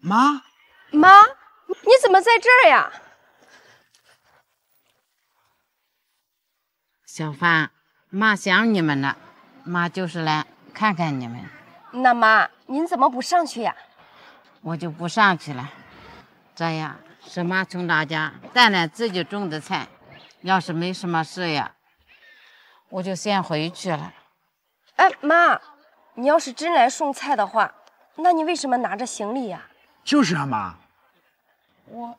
妈，妈，你怎么在这儿呀？小芳，妈想你们了，妈就是来看看你们。那妈，您怎么不上去呀？我就不上去了。这样是妈从老家带来自己种的菜，要是没什么事呀，我就先回去了。哎，妈，你要是真来送菜的话，那你为什么拿着行李呀？就是啊，妈。我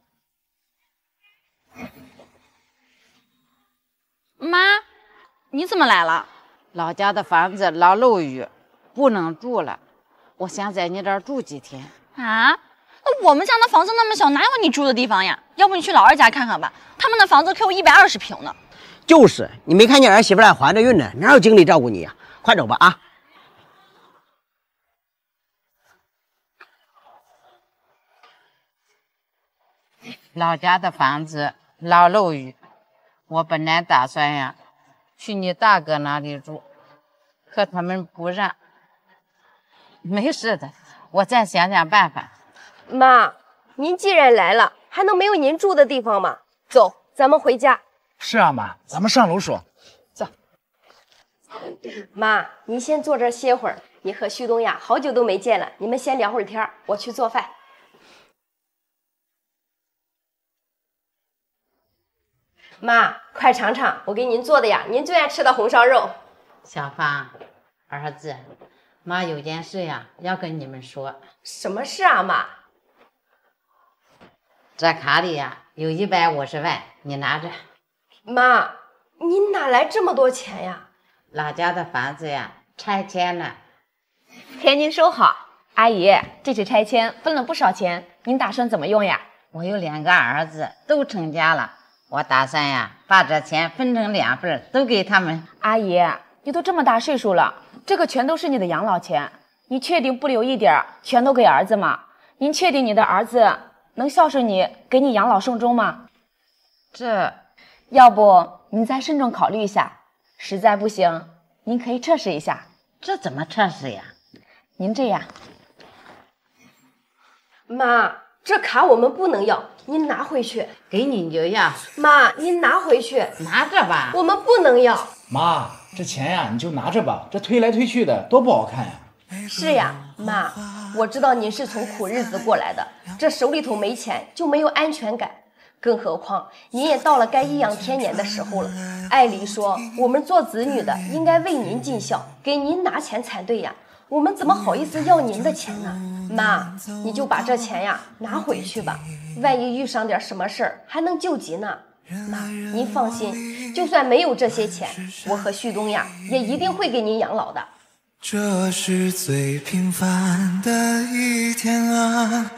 妈，你怎么来了？老家的房子老漏雨，不能住了，我想在你这儿住几天。啊？那我们家的房子那么小，哪有你住的地方呀？要不你去老二家看看吧，他们的房子可有一百二十平呢。就是，你没看见儿媳妇还怀着孕呢，哪有精力照顾你呀？快走吧啊！老家的房子老漏雨，我本来打算呀去你大哥那里住，可他们不让。没事的，我再想想办法。妈，您既然来了，还能没有您住的地方吗？走，咱们回家。是啊，妈，咱们上楼说。走。妈，您先坐这儿歇会儿。你和旭东呀，好久都没见了，你们先聊会儿天儿，我去做饭。妈，快尝尝我给您做的呀，您最爱吃的红烧肉。小芳，儿子，妈有件事呀要跟你们说。什么事啊，妈？这卡里呀有一百五十万，你拿着。妈，你哪来这么多钱呀？老家的房子呀拆迁了，钱您收好。阿姨，这次拆迁分了不少钱，您打算怎么用呀？我有两个儿子都成家了，我打算呀把这钱分成两份，都给他们。阿姨，你都这么大岁数了，这个全都是你的养老钱，你确定不留一点儿全都给儿子吗？您确定你的儿子能孝顺你，给你养老送终吗？这，要不您再慎重考虑一下，实在不行，您可以测试一下。这怎么测试呀？您这样，妈，这卡我们不能要，您拿回去。给你你就要，妈，您拿回去，拿着吧。我们不能要。妈，这钱呀你就拿着吧，这推来推去的多不好看呀。是呀，妈，我知道您是从苦日子过来的，这手里头没钱就没有安全感。更何况您也到了该颐养天年的时候了。按理说，我们做子女的应该为您尽孝，给您拿钱才对呀。我们怎么好意思要您的钱呢？妈，你就把这钱呀拿回去吧，万一遇上点什么事儿，还能救急呢。妈，您放心，就算没有这些钱，我和旭东呀也一定会给您养老的。这是最平凡的一天啊，